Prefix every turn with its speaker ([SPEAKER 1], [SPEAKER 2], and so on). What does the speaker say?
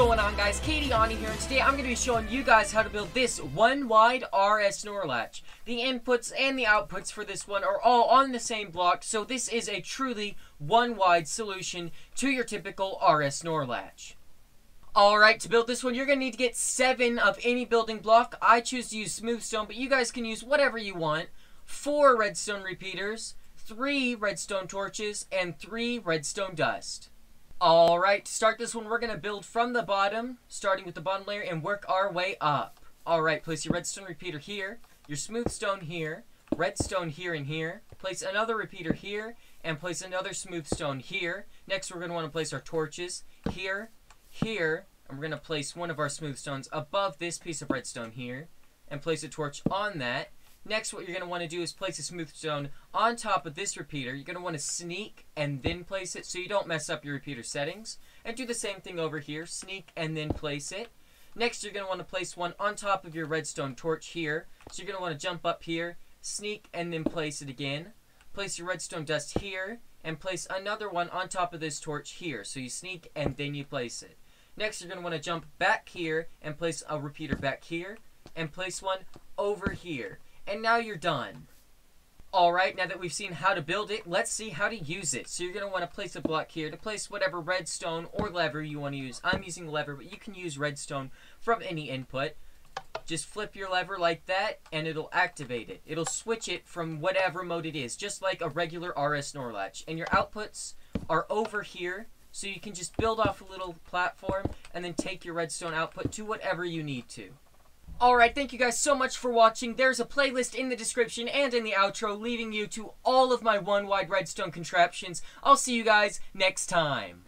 [SPEAKER 1] going on guys? KDonnie here and today I'm going to be showing you guys how to build this one wide RS NOR latch. The inputs and the outputs for this one are all on the same block so this is a truly one wide solution to your typical RS NOR latch. Alright, to build this one, you're going to need to get 7 of any building block. I choose to use smooth stone, but you guys can use whatever you want. 4 redstone repeaters, 3 redstone torches, and 3 redstone dust. Alright, to start this one, we're going to build from the bottom, starting with the bottom layer, and work our way up. Alright, place your redstone repeater here, your smooth stone here, redstone here and here, place another repeater here, and place another smooth stone here. Next, we're going to want to place our torches here, here, and we're going to place one of our smooth stones above this piece of redstone here, and place a torch on that. Next, what you're going to want to do is place a smooth stone on top of this repeater. You're going to want to sneak and then place it so you don't mess up your repeater settings. And do the same thing over here. Sneak and then place it. Next, you're going to want to place one on top of your redstone torch here. So you're going to want to jump up here, sneak, and then place it again. Place your redstone dust here, and place another one on top of this torch here. So you sneak and then you place it. Next, you're going to want to jump back here and place a repeater back here and place one over here. And now you're done. Alright, now that we've seen how to build it, let's see how to use it. So you're going to want to place a block here to place whatever redstone or lever you want to use. I'm using lever, but you can use redstone from any input. Just flip your lever like that, and it'll activate it. It'll switch it from whatever mode it is, just like a regular RS NOR latch. And your outputs are over here, so you can just build off a little platform and then take your redstone output to whatever you need to. Alright, thank you guys so much for watching. There's a playlist in the description and in the outro leading you to all of my one wide redstone contraptions. I'll see you guys next time.